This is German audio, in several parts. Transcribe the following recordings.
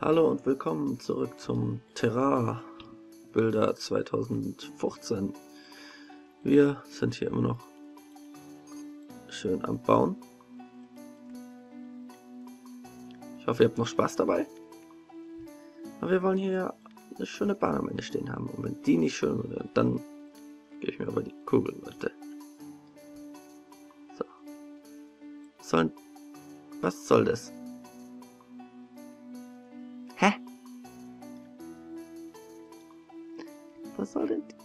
Hallo und willkommen zurück zum Terra Bilder 2015. Wir sind hier immer noch schön am Bauen. Ich hoffe, ihr habt noch Spaß dabei. Aber wir wollen hier ja eine schöne Bahn am Ende stehen haben. Und wenn die nicht schön wird, dann gehe ich mir aber die Kugel, Leute. So. Sollen. Was soll das?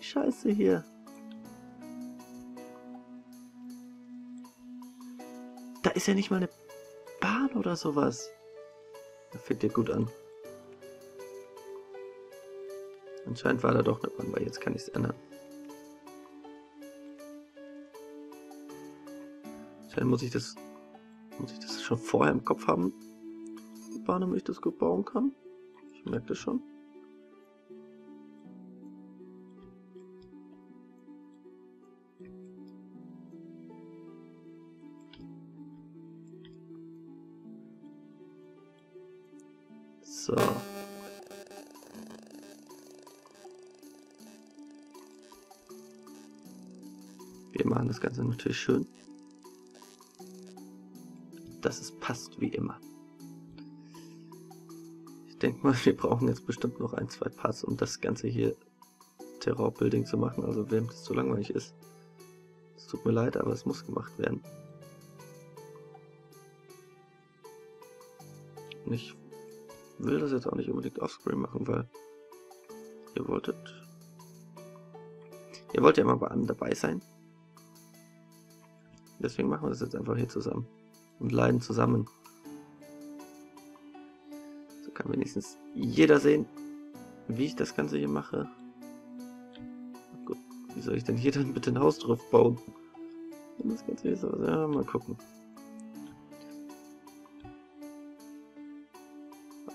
Die Scheiße hier? Da ist ja nicht mal eine Bahn oder sowas. Das fängt dir gut an. Anscheinend war da doch eine Bahn, weil jetzt kann ich es ändern. Anscheinend muss ich das muss ich das schon vorher im Kopf haben, die Bahn, damit ich das gut bauen kann. Ich merke das schon. Natürlich schön dass es passt wie immer. Ich denke mal, wir brauchen jetzt bestimmt noch ein, zwei Parts, um das Ganze hier Terror-Building zu machen. Also wem das zu langweilig ist, es tut mir leid, aber es muss gemacht werden. Und ich will das jetzt auch nicht unbedingt offscreen machen, weil ihr wolltet... Ihr wollt ja immer bei anderen dabei sein. Deswegen machen wir das jetzt einfach hier zusammen und leiden zusammen. So kann wenigstens jeder sehen, wie ich das Ganze hier mache. Gut, wie soll ich denn hier dann bitte ein Haus drauf bauen? Wenn das Ganze hier so, ja, mal gucken.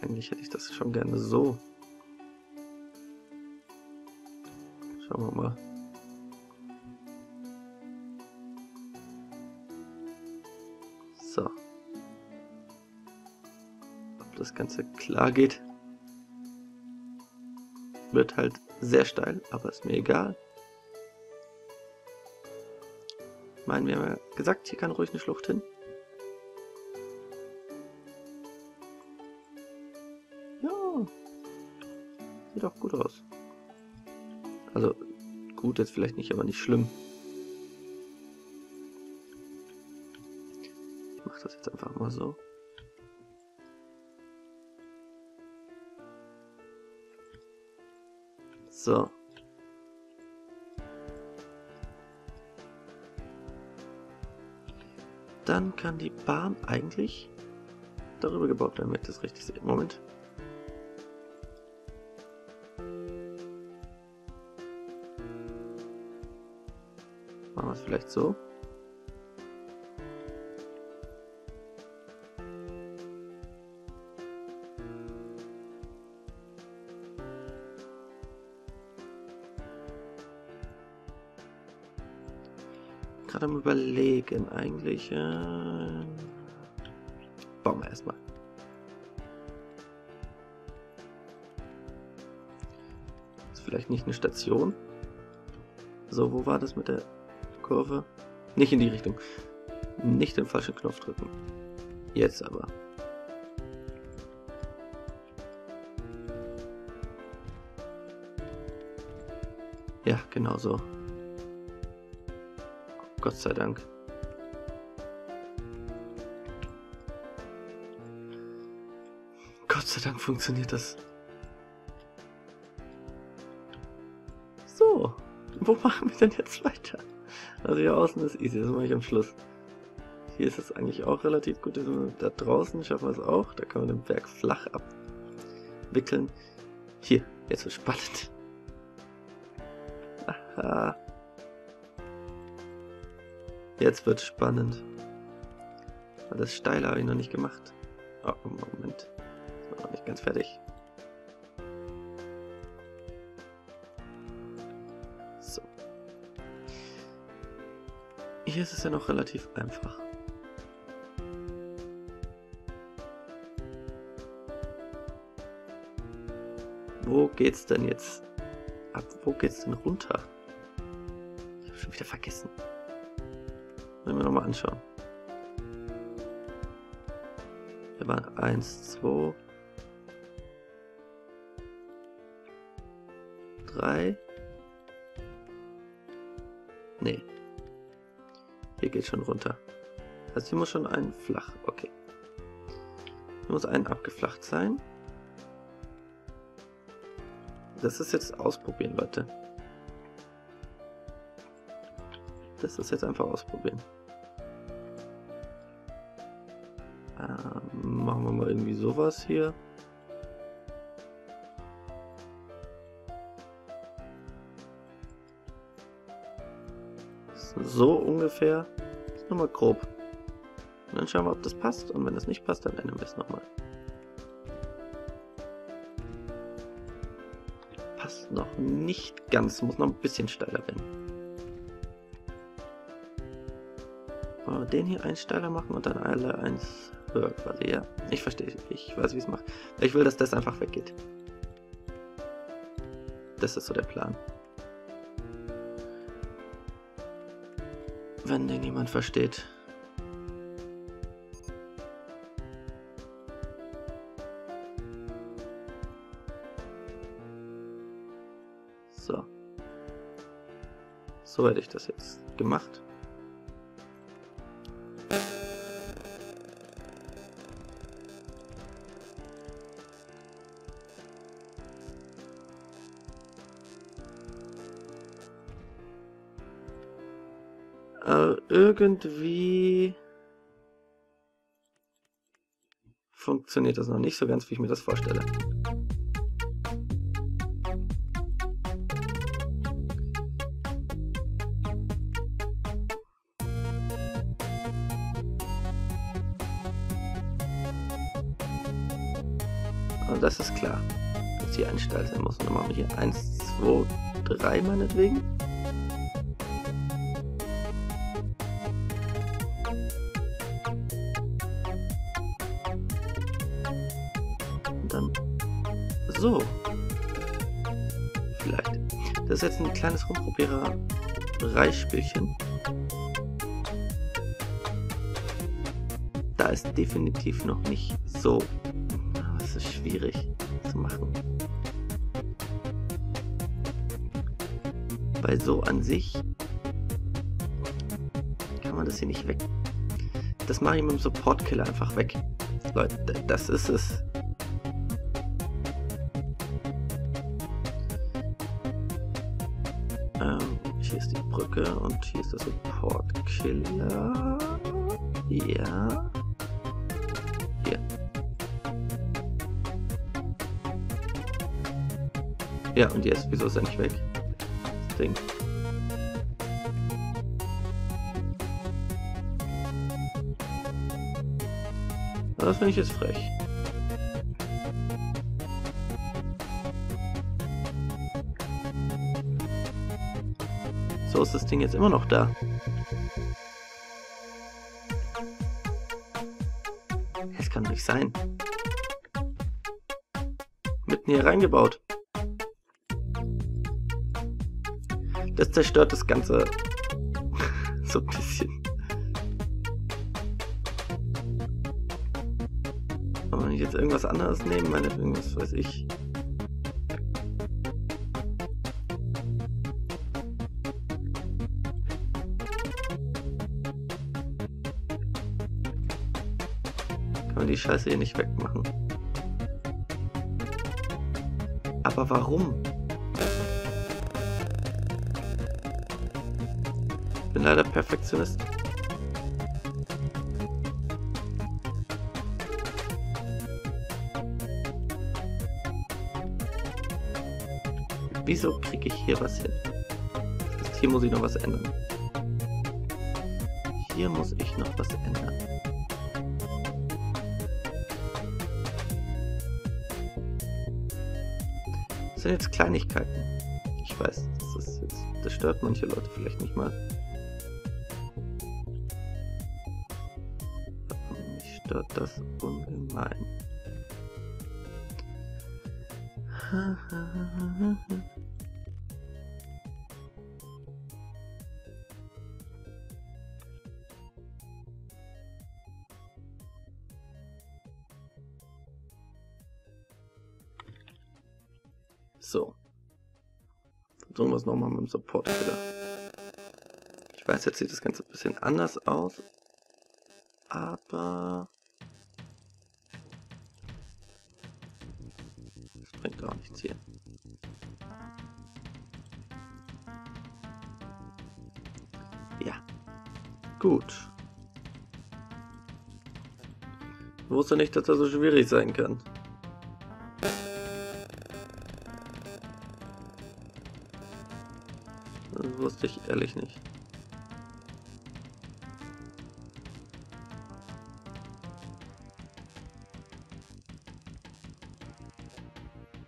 Eigentlich hätte ich das schon gerne so. Schauen wir mal. So. Ob das Ganze klar geht. Wird halt sehr steil, aber ist mir egal. Ich meine, wir haben ja gesagt, hier kann ruhig eine Schlucht hin. Ja. Sieht auch gut aus. Also, gut jetzt vielleicht nicht, aber nicht schlimm. Mal so. So. Dann kann die Bahn eigentlich darüber gebaut werden, wenn ich das richtig sehe. Moment. Machen wir es vielleicht so. Überlegen. Eigentlich äh, bauen wir erstmal. Ist vielleicht nicht eine Station. So, wo war das mit der Kurve? Nicht in die Richtung. Nicht den falschen Knopf drücken. Jetzt aber. Ja, genau so. Gott sei Dank. Gott sei Dank funktioniert das. So, wo machen wir denn jetzt weiter? Also hier außen ist easy, das mache ich am Schluss. Hier ist es eigentlich auch relativ gut. Da draußen schaffen wir es auch. Da kann man den Berg flach abwickeln. Hier, jetzt wird spannend. Aha. Jetzt wird spannend. Das Steile habe ich noch nicht gemacht. Oh, Moment. War noch nicht ganz fertig. So. Hier ist es ja noch relativ einfach. wo geht's denn jetzt? Ab wo geht's denn runter? Ich habe schon wieder vergessen. Wollen wir nochmal anschauen. Wir waren 1, 2, 3. Nee. Hier geht schon runter. Heißt, hier muss schon ein flach. Okay. Hier muss ein abgeflacht sein. Das ist jetzt ausprobieren, Leute. Das ist jetzt einfach ausprobieren. Ähm, machen wir mal irgendwie sowas hier. So ungefähr. Ist nur mal grob. Und dann schauen wir, ob das passt. Und wenn das nicht passt, dann ändern wir es nochmal. Passt noch nicht ganz. Muss noch ein bisschen steiler werden. Den hier einen steiler machen und dann alle eins höher quasi. Ja, ich verstehe. Ich weiß, wie es macht. Ich will, dass das einfach weggeht. Das ist so der Plan. Wenn den jemand versteht. So. So hätte ich das jetzt gemacht. Irgendwie funktioniert das noch nicht so ganz, wie ich mir das vorstelle. Aber das ist klar, dass hier ein Stall sein muss. Und dann machen wir hier 1, 2, 3 meinetwegen. Ist jetzt ein kleines Rumprobierer-Reichspielchen. Da ist definitiv noch nicht so. Es ist schwierig zu machen. Weil so an sich kann man das hier nicht weg. Das mache ich mit dem Support-Killer einfach weg. Leute, das ist es. Hier ist die Brücke und hier ist der Support-Killer. Ja. Hier. Ja, und jetzt, wieso ist er nicht weg? Das Ding. Das finde ich jetzt frech. So ist das Ding jetzt immer noch da. Das kann doch nicht sein. Mitten hier reingebaut. Das zerstört das Ganze so ein bisschen. Aber wenn ich jetzt irgendwas anderes nehme, meinetwegen, was weiß ich. Scheiße hier nicht wegmachen. Aber warum? bin leider Perfektionist. Wieso kriege ich hier was hin? Hier muss ich noch was ändern. Hier muss ich noch was ändern. Sind jetzt Kleinigkeiten. Ich weiß, das, ist jetzt, das stört manche Leute vielleicht nicht mal. Mich stört das ungemein. Versuchen wir es nochmal mit dem Support-Killer. Ich weiß, jetzt sieht das Ganze ein bisschen anders aus. Aber... Das bringt auch nichts hier. Ja. Gut. Ich wusste nicht, dass das so schwierig sein kann. Wusste ich ehrlich nicht.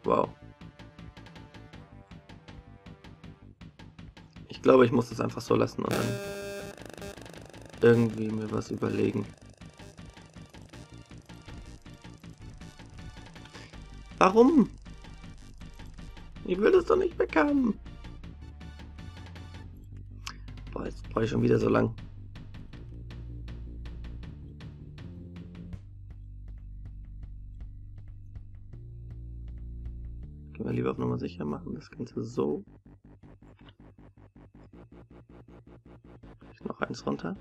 Wow. Ich glaube, ich muss es einfach so lassen und dann irgendwie mir was überlegen. Warum? Ich will das doch nicht bekommen. Brauche ich schon wieder so lang. Können wir lieber auf Nummer sicher machen, das Ganze so. Noch eins runter.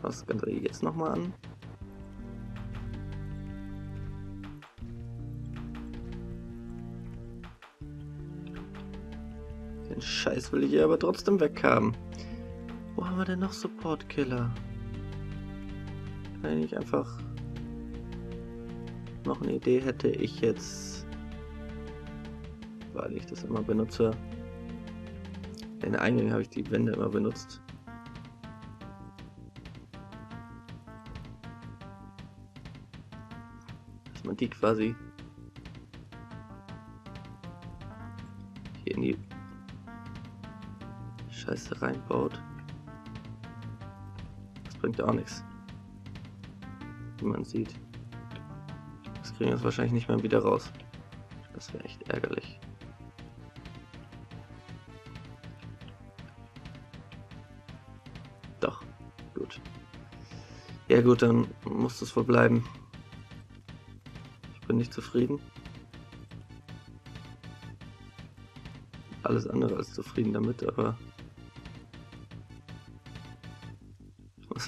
Das Ganze jetzt nochmal an. Scheiß will ich hier aber trotzdem weghaben. Wo haben wir denn noch Support-Killer? Wenn ich einfach noch eine Idee hätte, ich jetzt, weil ich das immer benutze, in den Eingängen habe ich die Wände immer benutzt. Dass man die quasi hier in die Scheiße reinbaut. Das bringt auch nichts. Wie man sieht. Das kriegen wir wahrscheinlich nicht mehr wieder raus. Das wäre echt ärgerlich. Doch, gut. Ja gut, dann muss das wohl bleiben. Ich bin nicht zufrieden. Alles andere als zufrieden damit, aber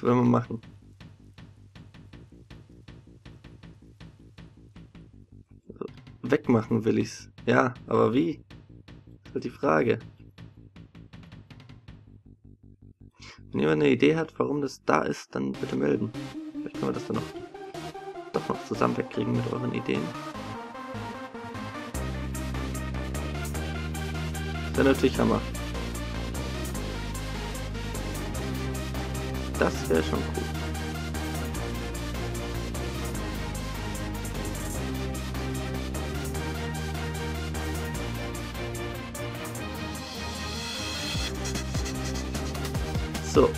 Was will man machen? Wegmachen will ich's. Ja, aber wie? Das ist halt die Frage. Wenn jemand eine Idee hat, warum das da ist, dann bitte melden. Vielleicht können wir das dann noch doch noch zusammen wegkriegen mit euren Ideen. Das wäre natürlich Hammer. Das wäre schon cool. So,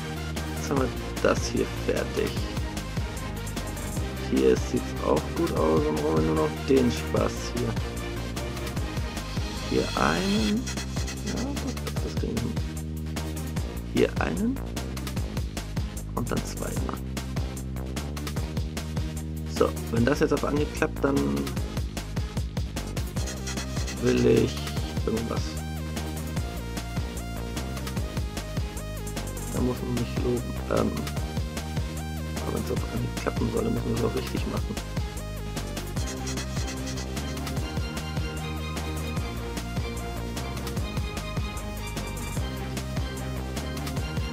jetzt haben wir das hier fertig. Hier sieht es auch gut aus und brauchen wir nur noch den Spaß hier. Hier einen. Ja, das Ding. Hier einen dann zweimal. So, wenn das jetzt auf Anhieb klappt, dann will ich irgendwas. Da muss man mich loben. Ähm, aber wenn es auf Anhieb klappen soll, dann müssen wir es auch richtig machen.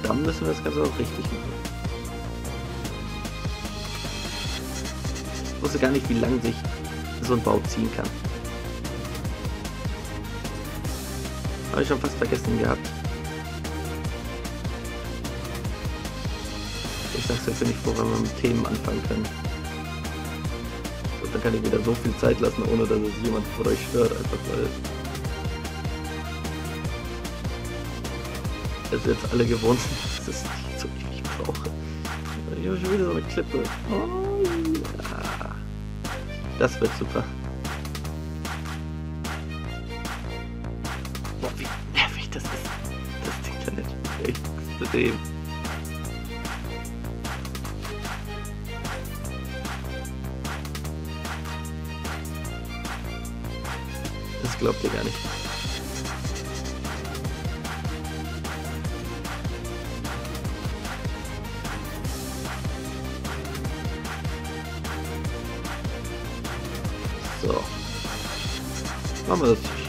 Dann müssen wir das Ganze auch richtig machen. Ich wusste gar nicht, wie lange sich so ein Bau ziehen kann. Habe ich schon fast vergessen gehabt. Ich sag's jetzt nicht wenn wir mit Themen anfangen können. Und dann kann ich wieder so viel Zeit lassen, ohne dass es jemand vor euch stört, einfach weil es jetzt alle gewohnt sind, dass es nicht so ewig brauche. Ich habe schon wieder so eine Klippe. Oh. Das wird super. Boah, wie nervig das ist. Das Internet extrem. Das glaubt ihr gar nicht.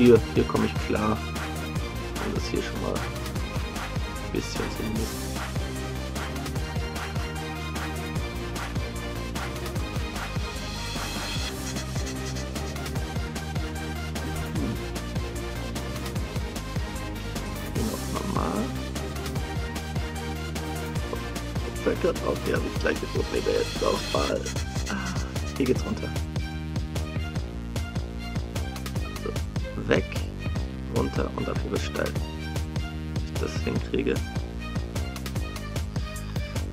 Hier. Hier komme ich klar. Und das hier schon mal ein bisschen zumindest. Hm. Hier noch normal. Völker drauf, die haben das Problem jetzt auch mal. Ah, hier geht's runter. Weg, runter und dafür wird steil. Wenn ich das hinkriege.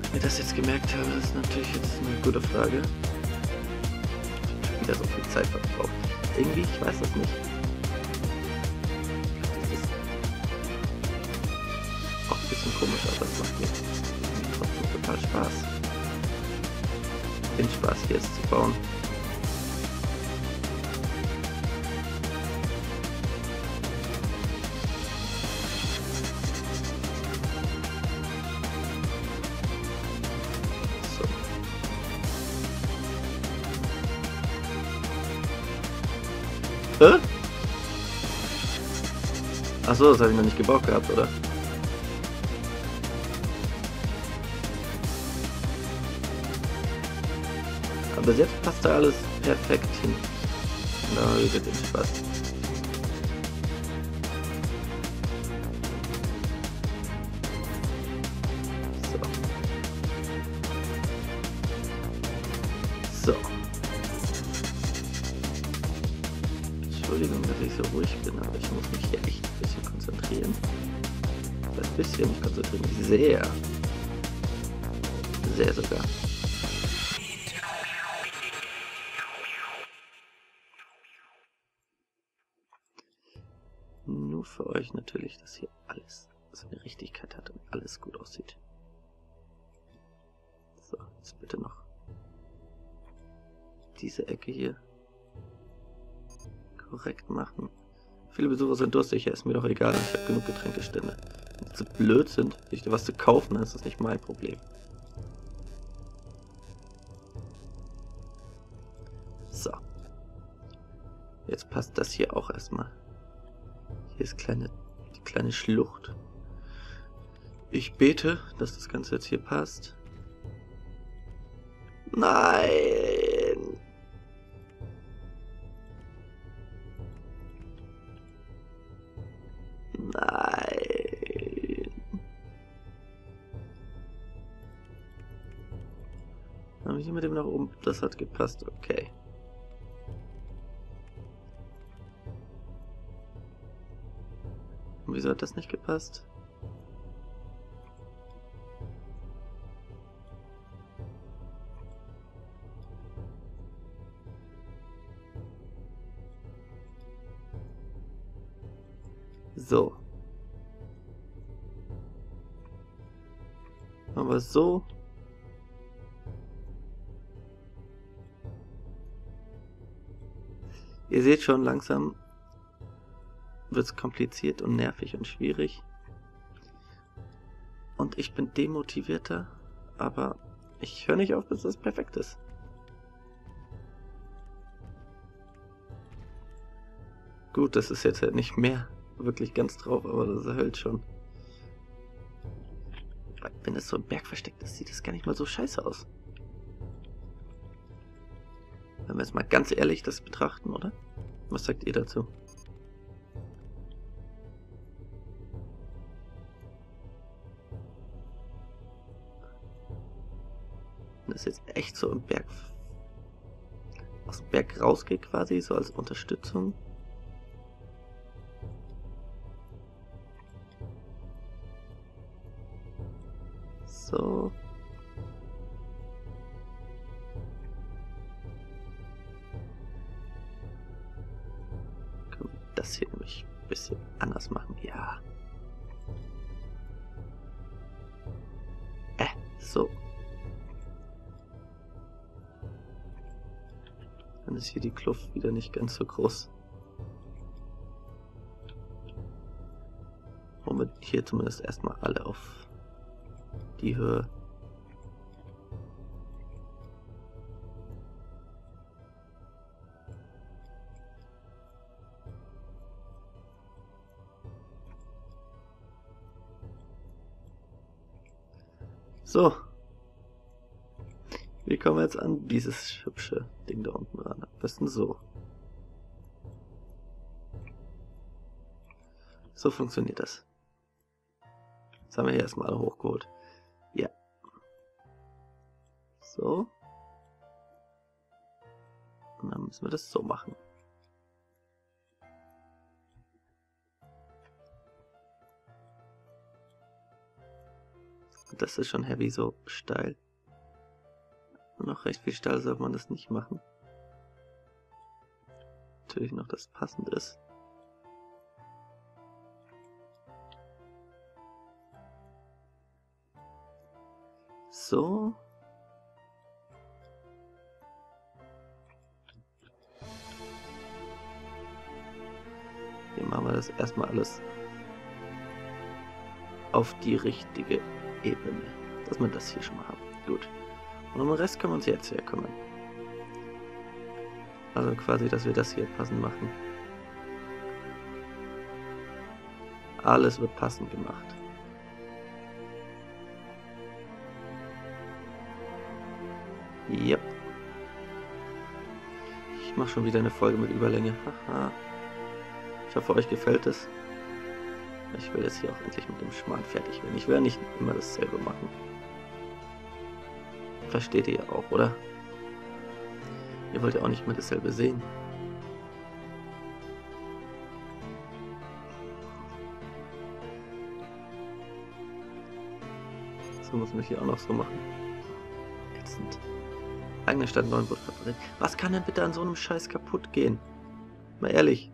Ob ich das jetzt gemerkt habe, ist natürlich jetzt eine gute Frage. Wieder so viel Zeit verbraucht. Irgendwie, ich weiß das nicht. Auch ein bisschen komisch, aber es macht mir trotzdem total Spaß. Den Spaß hier jetzt zu bauen. Achso, das habe ich noch nicht gebaut gehabt, oder? Aber bis jetzt passt da alles perfekt hin. Da wird den Spaß. Alles seine Richtigkeit hat und alles gut aussieht. So, jetzt bitte noch diese Ecke hier korrekt machen. Viele Besucher sind durstig, ja, ist mir doch egal, ich habe genug Getränkestände. Wenn sie blöd sind, sich was zu kaufen, dann ist das nicht mein Problem. So. Jetzt passt das hier auch erstmal. Hier ist kleine, kleine Schlucht. Ich bete, dass das Ganze jetzt hier passt. Nein! Nein. Habe ich mit dem nach oben? Das hat gepasst, okay. Wieso hat das nicht gepasst? So. Aber so. Ihr seht schon, langsam wird es kompliziert und nervig und schwierig. Und ich bin demotivierter, aber ich höre nicht auf, bis es perfekt ist. Gut, das ist jetzt halt nicht mehr wirklich ganz drauf, aber das hält schon. Wenn es so im Berg versteckt ist, sieht es gar nicht mal so scheiße aus. Wenn wir jetzt mal ganz ehrlich das betrachten, oder? Was sagt ihr dazu? ist jetzt echt so im Berg. Aus dem Berg rausgeht quasi, so als Unterstützung. So. Können wir das hier nämlich ein bisschen anders machen? Ja. Äh, so. Ist hier die Kluft wieder nicht ganz so groß. Womit hier zumindest erstmal alle auf die Höhe So. Wie kommen wir jetzt an dieses hübsche Ding da unten ran? Besten so. So funktioniert das. Jetzt haben wir hier erstmal alle hochgeholt. Ja. So. Und dann müssen wir das so machen. Das ist schon heavy, so steil. Noch recht viel steil sollte man das nicht machen. Natürlich noch das passend ist. So. Hier machen wir das erstmal alles auf die richtige Ebene. Dass wir das hier schon mal haben. Gut. Und um den Rest können wir uns jetzt hier kümmern. Also quasi, dass wir das hier passend machen. Alles wird passend gemacht. Yep. Ich mache schon wieder eine Folge mit Überlänge. Haha. Ich hoffe, euch gefällt es. Ich will jetzt hier auch endlich mit dem Schmarrn fertig werden. Ich ja nicht immer dasselbe machen. Versteht ihr auch, oder? Ihr wollt ja auch nicht mehr dasselbe sehen. So muss man hier auch noch so machen. Ätzend. Eigene Stadt Neuenburg repariert. Was kann denn bitte an so einem Scheiß kaputt gehen? Mal ehrlich.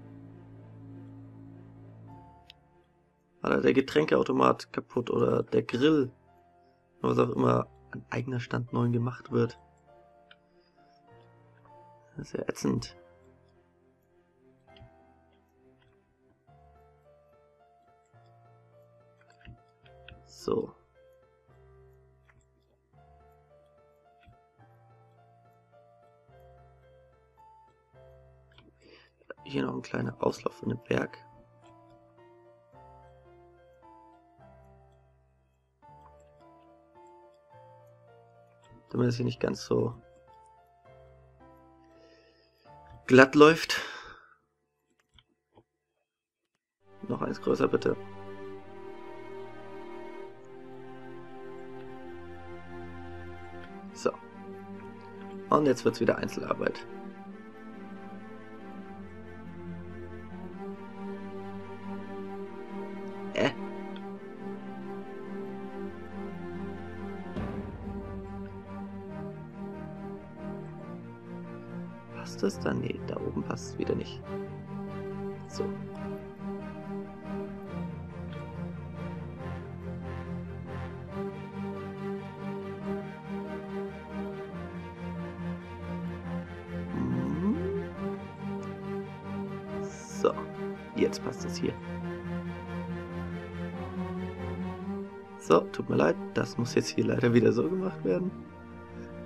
Oder der Getränkeautomat kaputt oder der Grill. Was auch immer an eigener Stand neu gemacht wird. Ja ätzend. So. Hier noch ein kleiner Auslauf von dem Berg. damit es hier nicht ganz so glatt läuft. Noch eins größer bitte. So. Und jetzt wird es wieder Einzelarbeit. Passt wieder nicht. So. So, jetzt passt es hier. So, tut mir leid, das muss jetzt hier leider wieder so gemacht werden,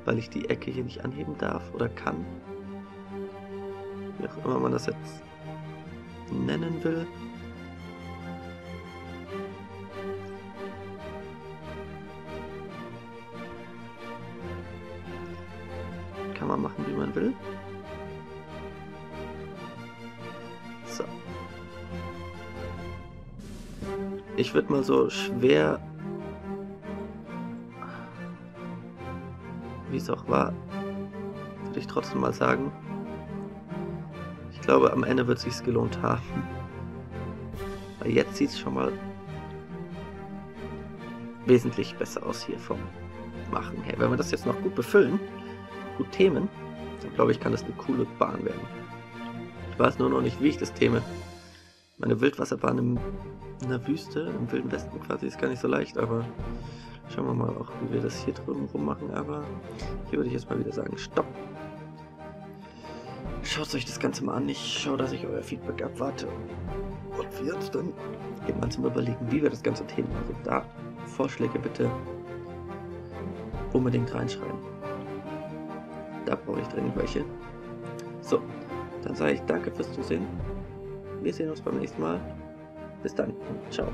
weil ich die Ecke hier nicht anheben darf oder kann wie auch immer man das jetzt nennen will. Kann man machen, wie man will. So. Ich würde mal so schwer, wie es auch war, würde ich trotzdem mal sagen, glaube, am Ende wird sich gelohnt haben. Weil jetzt sieht es schon mal wesentlich besser aus hier vom Machen her. Wenn wir das jetzt noch gut befüllen, gut themen, dann glaube ich, kann das eine coole Bahn werden. Ich weiß nur noch nicht, wie ich das theme. Meine Wildwasserbahn im, in der Wüste, im Wilden Westen quasi, ist gar nicht so leicht, aber schauen wir mal auch, wie wir das hier drüben rum machen. Aber hier würde ich jetzt mal wieder sagen, stopp. Schaut euch das Ganze mal an. Ich schaue, dass ich euer Feedback abwarte. Und wir uns dann gemeinsam überlegen, wie wir das ganze Thema, also da Vorschläge bitte unbedingt reinschreiben. Da brauche ich dringend welche. So, dann sage ich danke fürs Zusehen. Wir sehen uns beim nächsten Mal. Bis dann und ciao.